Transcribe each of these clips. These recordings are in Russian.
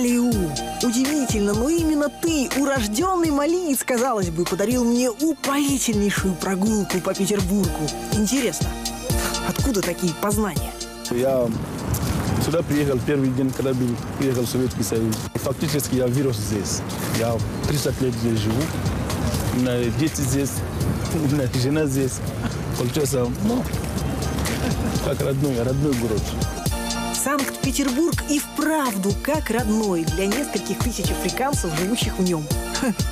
Алиу, удивительно, но именно ты, урожденный малиец, казалось бы, подарил мне упоительнейшую прогулку по Петербургу. Интересно, откуда такие познания? Я сюда приехал первый день, когда был, приехал в Советский Союз. Фактически я вырос здесь. Я 30 лет здесь живу. У меня дети здесь, у меня жена здесь. Получается, ну, как родной, родной город. Санкт-Петербург и вправду как родной для нескольких тысяч африканцев, живущих в нем.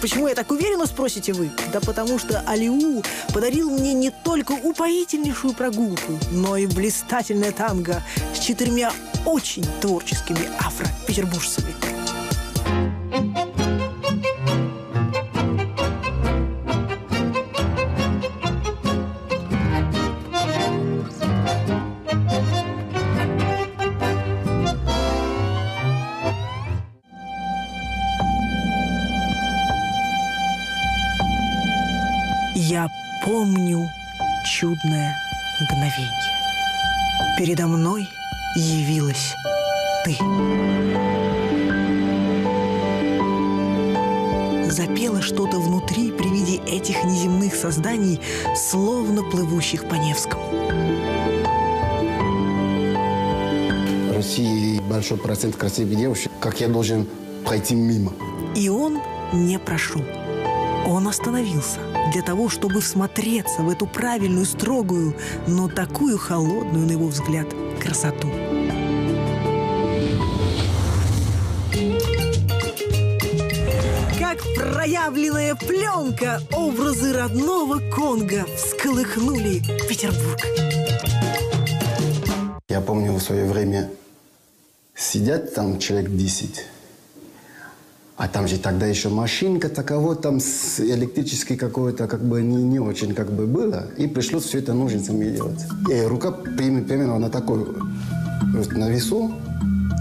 Почему я так уверена, спросите вы? Да потому что Алиу подарил мне не только упоительнейшую прогулку, но и блистательное танго с четырьмя очень творческими афро-петербуржцами. Помню чудное мгновение. Передо мной явилась ты. Запело что-то внутри при виде этих неземных созданий, словно плывущих по Невскому. В России большой процент красивых девушек, как я должен пройти мимо. И он не прошел. Он остановился для того, чтобы всмотреться в эту правильную, строгую, но такую холодную, на его взгляд, красоту. Как проявленная пленка, образы родного Конга всколыхнули Петербург. Я помню в свое время сидят там человек 10, а там же тогда еще машинка таково там с электрической какой-то как бы не, не очень как бы было. И пришлось все это ножницами делать. И рука примерно на такой вот на весу.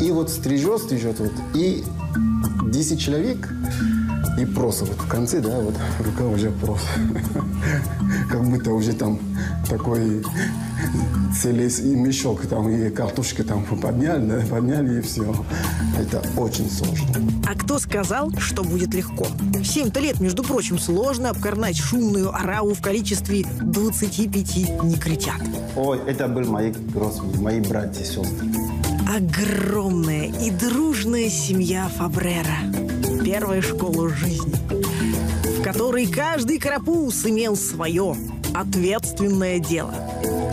И вот стрижет, стрижет вот. И 10 человек и просто вот в конце, да, вот рука уже просто. Как будто уже там такой целый и мешок там, и картошки там подняли, да, подняли и все. Это очень сложно. А кто сказал, что будет легко? 7-то лет, между прочим, сложно обкорнать шумную ораву в количестве 25 некритят. Ой, это были мои родственники, мои братья и сестры. Огромная и дружная семья Фабрера. Первая школа жизни, в которой каждый карапуз имел свое ответственное дело.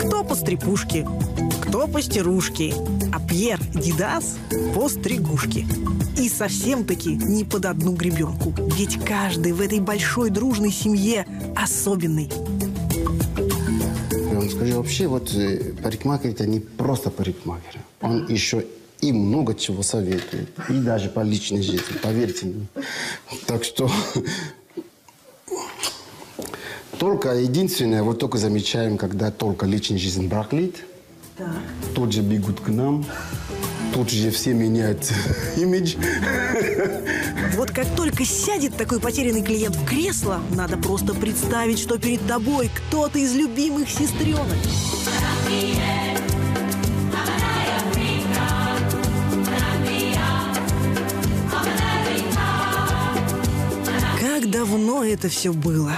Кто по стрепушке, кто по стерушке, а Пьер Дидас по стригушке. И совсем-таки не под одну гребенку, ведь каждый в этой большой дружной семье особенный. Вам скажу, вообще вот э, парикмахер это не просто парикмахер. Он еще и много чего советует. И даже по личной жизни, поверьте мне. Так что только единственное, вот только замечаем, когда только личная жизнь брахлит, тут же бегут к нам, тут же все меняют имидж. Вот как только сядет такой потерянный клиент в кресло, надо просто представить, что перед тобой кто-то из любимых сестренок. Давно это все было?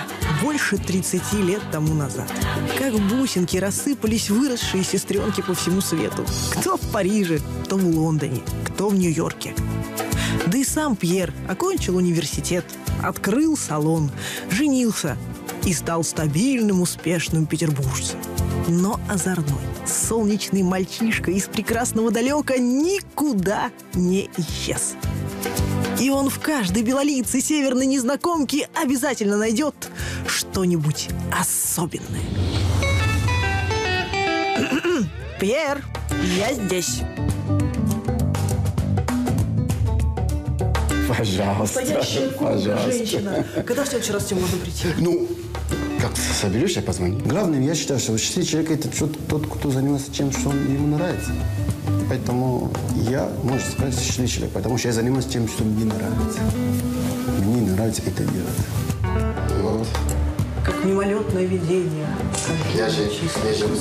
Больше 30 лет тому назад. Как бусинки рассыпались выросшие сестренки по всему свету. Кто в Париже, кто в Лондоне, кто в Нью-Йорке. Да и сам Пьер окончил университет, открыл салон, женился и стал стабильным, успешным петербуржцем. Но озорной, солнечный мальчишка из прекрасного далека никуда не исчез. И он в каждой белолицей северной незнакомке обязательно найдет что-нибудь особенное. Пьер, я здесь. Пожалуйста, пожалуйста. Когда в следующий раз тебе можно прийти? Ну, как ты соберешься, позвони. Главное, я считаю, что счастливый человек – это тот, тот, кто занимается тем, что он, ему нравится. Поэтому я, можно сказать, счастливый человек, потому что я занимаюсь тем, что мне нравится. Мне нравится это делать. Вот. Как мимолетное видение. Я же, я же.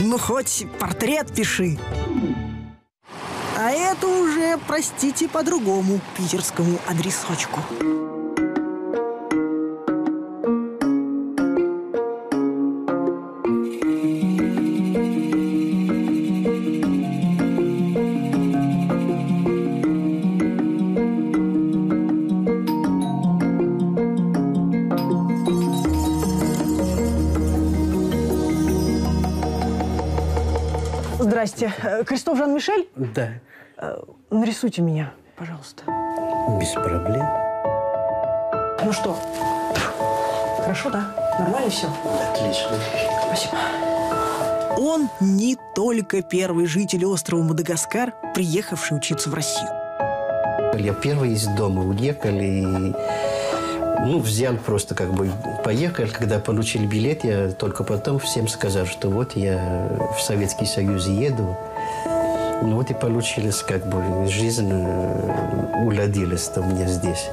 Ну, хоть портрет пиши. А это уже, простите, по другому питерскому адресочку. Здрасте. Э, Крестов Жан-Мишель? Да, Э, Нарисуйте меня, пожалуйста. без проблем. Ну что, хорошо, да? Нормально все? Отлично. Спасибо. Он не только первый житель острова Мадагаскар, приехавший учиться в Россию. Я первый из дома уехал и ну, взял просто как бы, поехал. Когда получил билет, я только потом всем сказал, что вот я в Советский Союз еду. Ну вот и получилось, как бы, жизнь э, уладилась у меня здесь.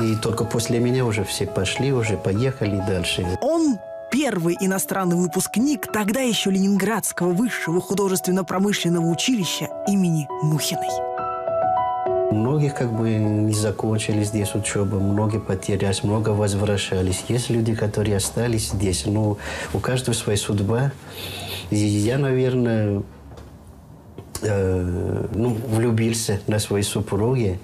И только после меня уже все пошли, уже поехали дальше. Он первый иностранный выпускник тогда еще Ленинградского высшего художественно-промышленного училища имени Мухиной. Многие как бы не закончили здесь учебу, многие потерялись, много возвращались. Есть люди, которые остались здесь, но у каждого своя судьба. И я, наверное, э, ну, влюбился на своей супруге,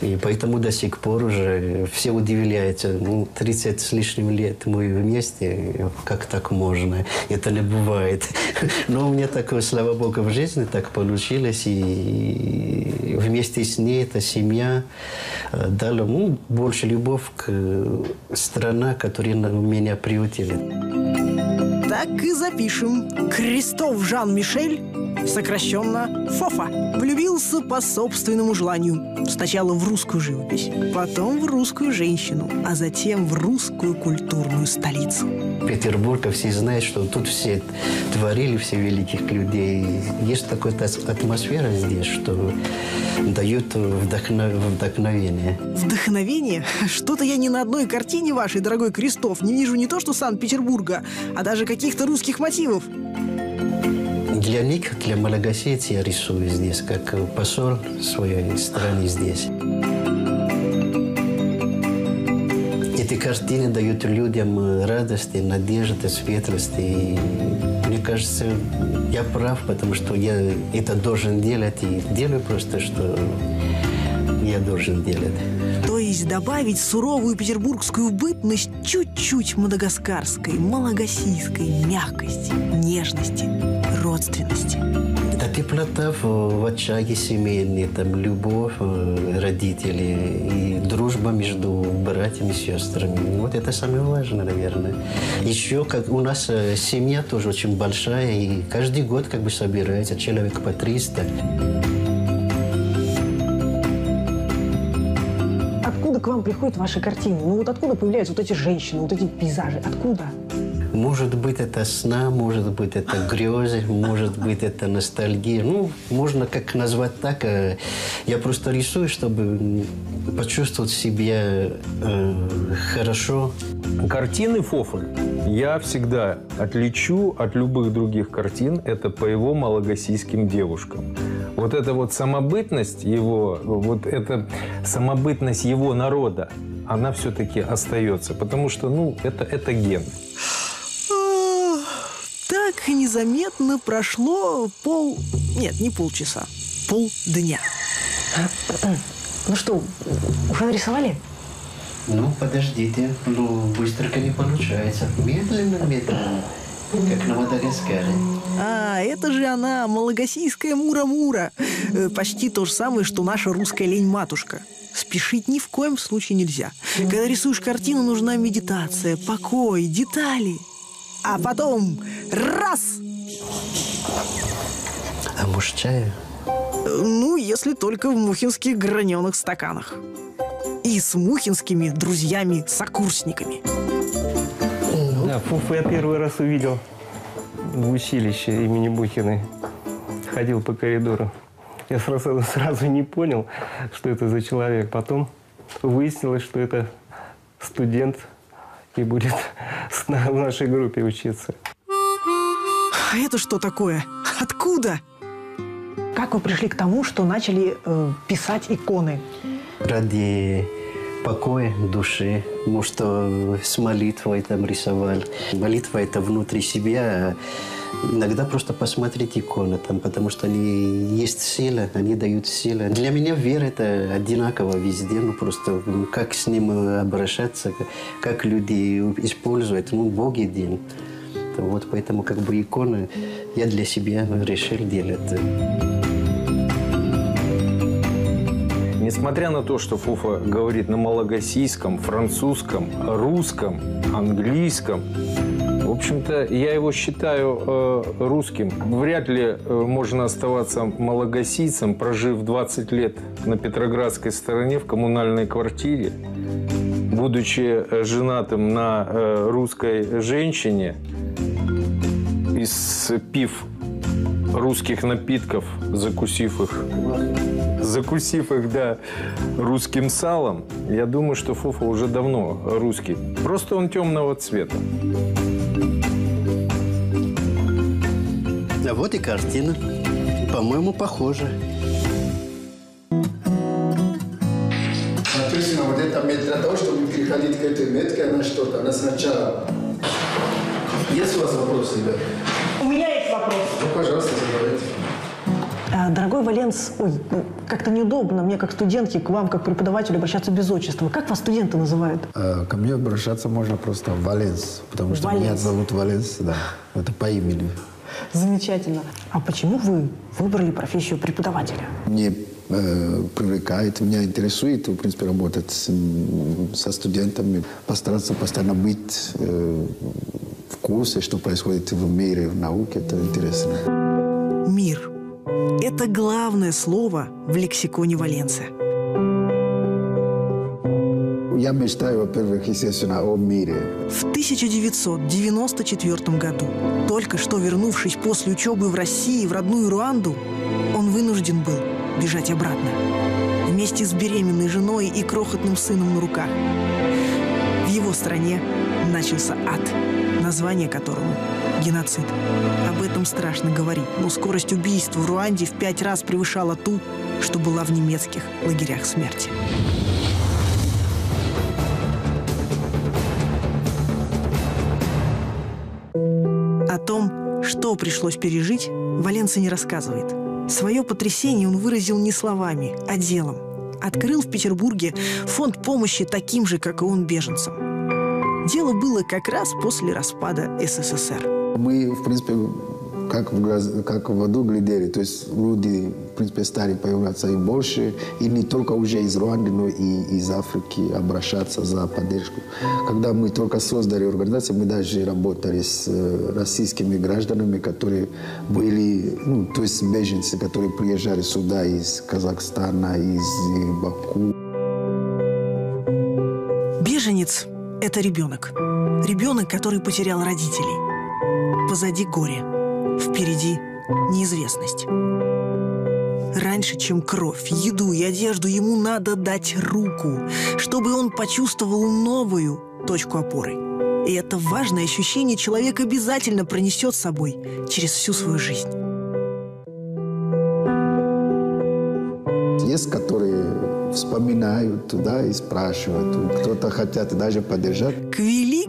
и поэтому до сих пор уже все удивляются. Ну, 30 с лишним лет мы вместе, как так можно? Это не бывает. Но у меня такое, слава богу, в жизни так получилось, и вместе с ней эта семья э, дала ну, больше любовь к стране, которая меня приютила. Так и запишем. Крестов Жан-Мишель, сокращенно ФОФа, влюбился по собственному желанию. Сначала в русскую живопись, потом в русскую женщину, а затем в русскую культурную столицу. Петербурга все знают, что тут все творили, все великих людей. Есть такая ат- атмосфера здесь, что вдохно- вдохновение. Вдохновение? Что-то я ни на одной картине вашей, дорогой Крестов, не вижу не то что Санкт-Петербурга, а даже каких-то русских мотивов. Для них, для малагасийцев я рисую здесь, как посол своей страны здесь. Эти картины дают людям радость, надежды, светлость. И мне кажется, я прав, потому что я это должен делать. И делаю просто, что я должен делать. То есть добавить суровую петербургскую бытность чуть-чуть мадагаскарской, малагасийской мягкости, нежности, родственности. Это теплота в, в очаге семейной, там любовь э, родителей и дружба между братьями и сестрами. Вот это самое важное, наверное. Еще как у нас э, семья тоже очень большая, и каждый год как бы собирается человек по 300. Откуда к вам приходят ваши картины? Ну вот откуда появляются вот эти женщины, вот эти пейзажи? Откуда? Может быть, это сна, может быть, это грезы, может быть, это ностальгия. Ну, можно как назвать так. э, Я просто рисую, чтобы почувствовать себя э, хорошо. Картины Фофы я всегда отличу от любых других картин. Это по его малагасийским девушкам. Вот эта вот самобытность его, вот эта самобытность его народа, она все-таки остается. Потому что, ну, это, это ген. Незаметно прошло пол... Нет, не полчаса. Полдня. Ну что, уже нарисовали? Ну, подождите, ну, быстренько не получается. Медленно, медленно. Как на Мадагаскаре. А, это же она, малагасийская Мура-Мура. Э, Почти то же самое, что наша русская лень-матушка. Спешить ни в коем случае нельзя. Когда рисуешь картину, нужна медитация, покой, детали. А потом раз! А может, чаю? Ну, если только в мухинских граненых стаканах. И с мухинскими друзьями-сокурсниками. Да, Фуфу я первый раз увидел в училище имени Бухиной. Ходил по коридору. Я сразу, сразу не понял, что это за человек. Потом выяснилось, что это студент и будет в нашей группе учиться. А это что такое? Откуда? Как вы пришли к тому, что начали э, писать иконы? Ради покоя души, может, э, с молитвой там рисовал. Молитва это внутри себя. Иногда просто посмотреть иконы там, потому что они есть сила, они дают силу. Для меня вера это одинаково везде, ну просто как с ним обращаться, как люди используют, ну Бог един. Вот поэтому как бы иконы я для себя решил делать. Несмотря на то, что Фуфа говорит на малагасийском, французском, русском, английском, в общем-то, я его считаю э, русским. Вряд ли э, можно оставаться малагасийцем, прожив 20 лет на Петроградской стороне в коммунальной квартире, будучи э, женатым на э, русской женщине, испив русских напитков, закусив их, закусив их, да, русским салом, я думаю, что Фуфа уже давно русский. Просто он темного цвета. А вот и картина. По-моему, похожа. Соответственно, вот эта метка, для того, чтобы переходить к этой метке, она что-то, она сначала... Есть у вас вопросы, ребят? У меня есть вопрос. Ну, пожалуйста, задавайте. А, Дорогой Валенс, ой, как-то неудобно мне, как студентке, к вам, как преподавателю, обращаться без отчества. Как вас студенты называют? Э, Ко мне обращаться можно просто Валенс, потому что меня Валенс. зовут Валенс, да. Это по имени. Замечательно. А почему вы выбрали профессию преподавателя? Мне э, привлекает, меня интересует, в принципе, работать с, со студентами, постараться постоянно быть э, в курсе, что происходит в мире, в науке, это интересно. Мир. Это главное слово в лексиконе Валенция. Я мечтаю, во-первых, естественно, о мире. В 1994 году, только что вернувшись после учебы в России в родную Руанду, он вынужден был бежать обратно. Вместе с беременной женой и крохотным сыном на руках. В его стране начался ад, название которому – геноцид. Об этом страшно говорить, но скорость убийств в Руанде в пять раз превышала ту, что была в немецких лагерях смерти. О том, что пришлось пережить, Валенса не рассказывает. Свое потрясение он выразил не словами, а делом. Открыл в Петербурге фонд помощи таким же, как и он, беженцам. Дело было как раз после распада СССР. Мы, в принципе, как в, как в воду глядели, то есть люди, в принципе, стали появляться и больше, и не только уже из Руанды, но и из Африки обращаться за поддержку. Когда мы только создали организацию, мы даже работали с э, российскими гражданами, которые были, ну, то есть беженцы, которые приезжали сюда из Казахстана, из Баку, Беженец – это ребенок. Ребенок, который потерял родителей. Позади горе. Впереди неизвестность. Раньше, чем кровь, еду и одежду, ему надо дать руку, чтобы он почувствовал новую точку опоры. И это важное ощущение человек обязательно пронесет с собой через всю свою жизнь. Есть, которые вспоминают туда и спрашивают. Кто-то хотят даже поддержать. К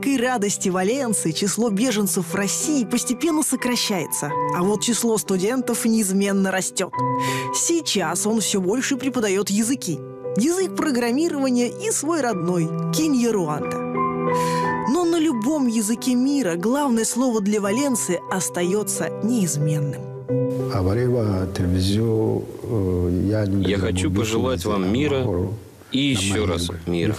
великой радости Валенции число беженцев в России постепенно сокращается, а вот число студентов неизменно растет. Сейчас он все больше преподает языки. Язык программирования и свой родной – кинья-руанда. Но на любом языке мира главное слово для Валенции остается неизменным. Телевизию, э, Я хочу пожелать вам мира и еще раз мира.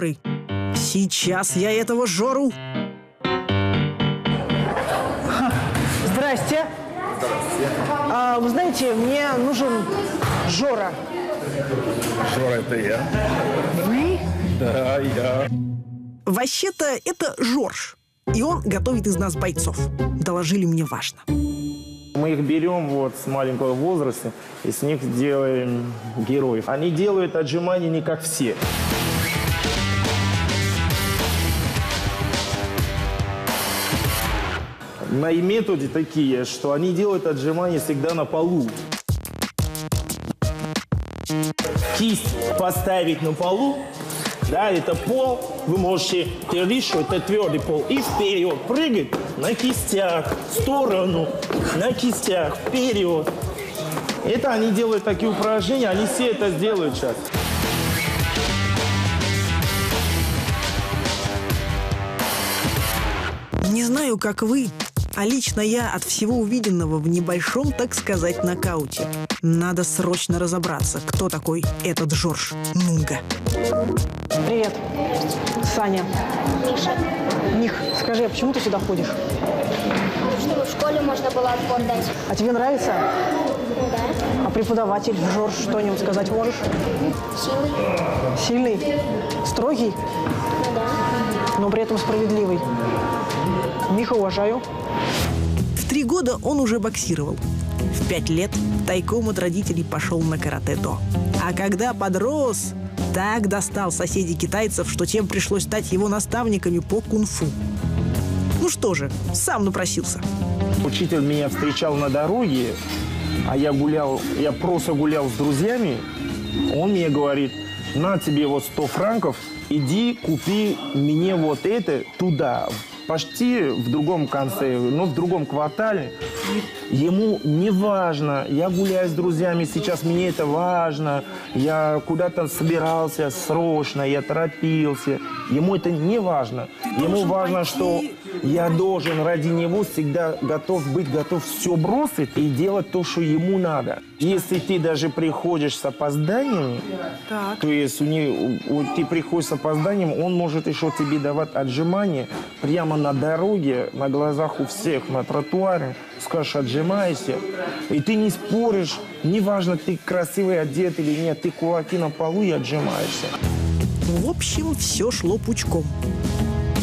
Жоры? Сейчас я этого Жору... Здрасте. А, вы знаете, мне нужен Жора. Жора, это я. Вы? Да, я. Вообще-то это Жорж. И он готовит из нас бойцов. Доложили мне важно. Мы их берем вот с маленького возраста и с них делаем героев. Они делают отжимания не как все. Мои методы такие, что они делают отжимания всегда на полу. Кисть поставить на полу, да, это пол, вы можете твердить, что это твердый пол, и вперед прыгать на кистях, в сторону, на кистях, вперед. Это они делают такие упражнения, они все это сделают сейчас. Не знаю, как вы, а лично я от всего увиденного в небольшом, так сказать, нокауте. Надо срочно разобраться, кто такой этот Жорж Нунга. Привет, Саня. Миша, Них, скажи, а почему ты сюда ходишь? чтобы в школе можно было отбор дать. А тебе нравится? Ну да. А преподаватель Жорж, что о нем сказать можешь? Силой. Сильный? Строгий? Ну да. но при этом справедливый. Миха уважаю. В три года он уже боксировал. В пять лет тайком от родителей пошел на каратэ-до. А когда подрос, так достал соседей китайцев, что тем пришлось стать его наставниками по кунг-фу. Ну что же, сам напросился. Учитель меня встречал на дороге, а я гулял, я просто гулял с друзьями. Он мне говорит, на тебе вот 100 франков, иди купи мне вот это туда, почти в другом конце, но в другом квартале. Ему не важно, я гуляю с друзьями, сейчас мне это важно, я куда-то собирался срочно, я торопился. Ему это не важно. Ему важно, что я должен ради него всегда готов быть, готов все бросить и делать то, что ему надо. Если ты даже приходишь с опозданиями, то есть у него, ты приходишь с опозданием, он может еще тебе давать отжимания прямо на дороге, на глазах у всех, на тротуаре. Скажешь, отжимайся. И ты не споришь, неважно, ты красивый одет или нет, ты кулаки на полу и отжимаешься. В общем, все шло пучком.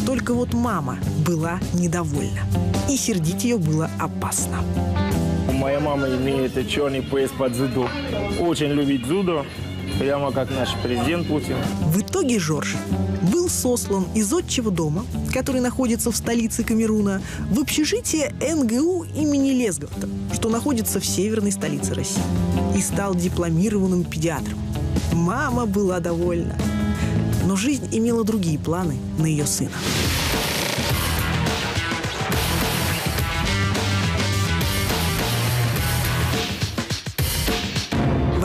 Только вот мама была недовольна. И сердить ее было опасно. Моя мама имеет черный пояс под дзюдо. Очень любит дзюдо, прямо как наш президент Путин. В итоге Жорж был сослан из отчего дома, который находится в столице Камеруна, в общежитие НГУ имени Лесговта, что находится в северной столице России, и стал дипломированным педиатром. Мама была довольна. Но жизнь имела другие планы на ее сына.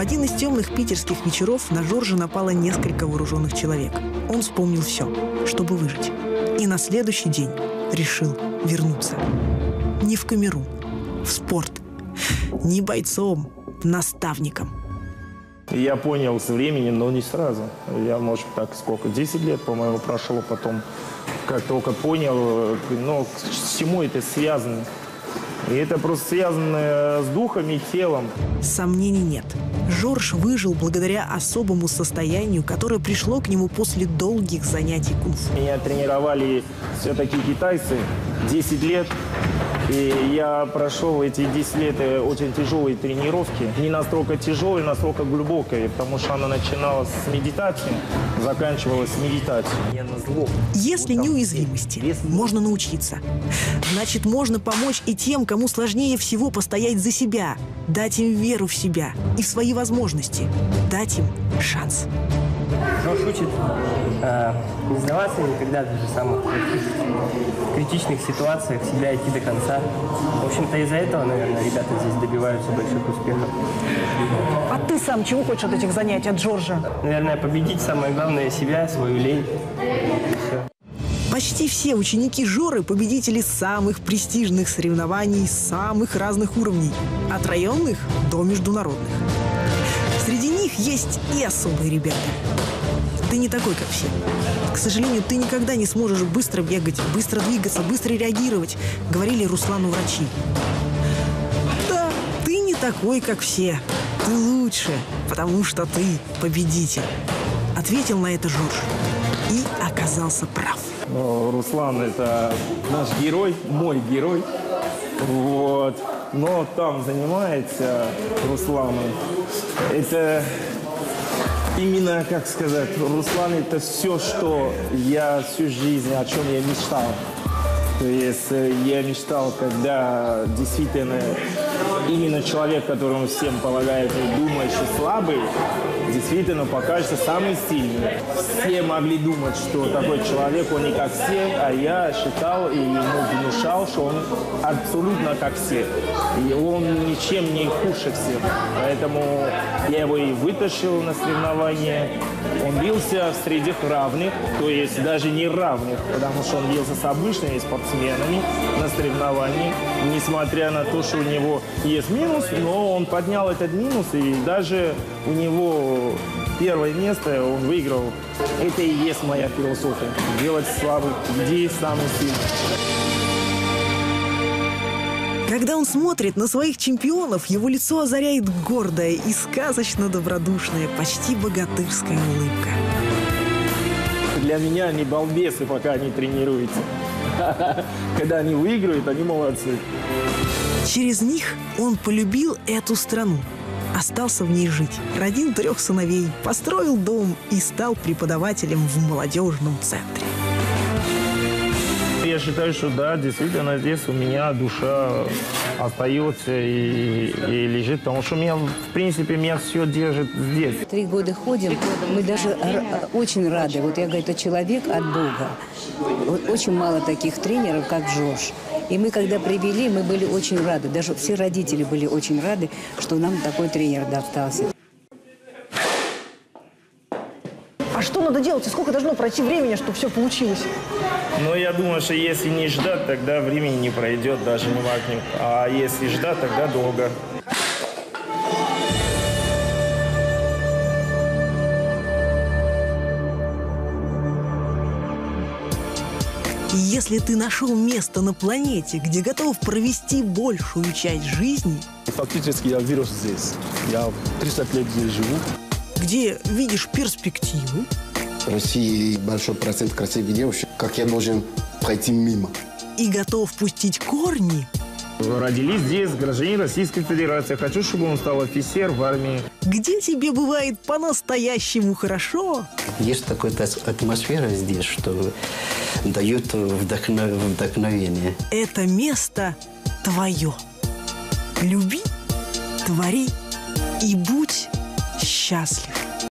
Один из темных питерских вечеров на Жоржа напало несколько вооруженных человек. Он вспомнил все, чтобы выжить. И на следующий день решил вернуться. Не в Камерун, в спорт. Не бойцом, наставником. Я понял с временем, но не сразу. Я, может, так сколько, 10 лет, по-моему, прошло потом. Как только понял, э, ну, с чему это связано. И это просто связано с духом и телом. Сомнений нет. Жорж выжил благодаря особому состоянию, которое пришло к нему после долгих занятий кунг-фу. Меня тренировали все-таки китайцы 10 лет. И я прошел эти 10 лет э, очень тяжелые тренировки. Не настолько тяжелые, настолько глубокие, потому что она начиналась с медитации, заканчивалась с медитацией. Если неуязвимости можно научиться, значит, можно помочь и тем, кому сложнее всего постоять за себя, дать им веру в себя и в свои возможности, дать им шанс. Жош учит э, не сдаваться никогда даже в самых критичных, ситуациях, себя идти до конца. В общем-то, из-за этого, наверное, ребята здесь добиваются больших успехов. А ты сам чего хочешь от этих занятий, от Джорджа? Наверное, победить самое главное себя, свою лень. Почти все ученики Жоры – победители самых престижных соревнований самых разных уровней, от районных до международных. Них есть и особые ребята. Ты не такой, как все. К сожалению, ты никогда не сможешь быстро бегать, быстро двигаться, быстро реагировать, говорили Руслану врачи. Да, ты не такой, как все. Ты лучше, потому что ты победитель. Ответил на это Жорж. И оказался прав. Но Руслан – это наш герой, мой герой. Вот. но там занимается Руслан. Это именно, как сказать, Руслан это все, что я всю жизнь, о чем я мечтал. То есть э, я мечтал, когда действительно именно человек, которому всем полагается думающий, слабый, действительно покажется самый сильный. Все могли думать, что такой человек, он не как все, а я считал и ему внушал, что он абсолютно как все. И он ничем не хуже всех. Поэтому я его и вытащил на соревнования. Он бился среди равных, то есть даже не равных, потому что он бился с обычными спортсменами на соревновании, несмотря на то, что у него есть минус, но он поднял этот минус, и даже у него первое место он выиграл. Это и есть моя философия. Делать слабых, где самый сильный. Когда он смотрит на своих чемпионов, его лицо озаряет гордая и сказочно добродушная, почти богатырская улыбка. Для меня они балбесы, пока они тренируются. Когда они выиграют, они молодцы. Через них он полюбил эту страну, остался в ней жить, родил трех сыновей, построил дом и стал преподавателем в молодежном центре. Я считаю, что да, действительно, здесь у меня душа остается и, и лежит, потому что меня, в принципе, меня все держит здесь. Три года ходим, мы даже р- очень рады. Вот я говорю, это человек от Бога. Вот очень мало таких тренеров, как Джош. И мы, когда привели, мы были очень рады. Даже все родители были очень рады, что нам такой тренер достался. А что надо делать? И сколько должно пройти времени, чтобы все получилось? Но я думаю, что если не ждать, тогда времени не пройдет, даже не макнем. А если ждать, тогда долго. И если ты нашел место на планете, где готов провести большую часть жизни, фактически я вирус здесь. Я 30 лет здесь живу. где видишь перспективы, В России большой процент красивых девушек, как я должен пройти мимо. и готов пустить корни, Родились здесь, гражданин Российской Федерации. Хочу, чтобы он стал офицер в армии. где тебе бывает по-настоящему хорошо, Есть такая атмосфера здесь, что дает вдохно- вдохновение. это место твое. Люби, твори и будь счастлив.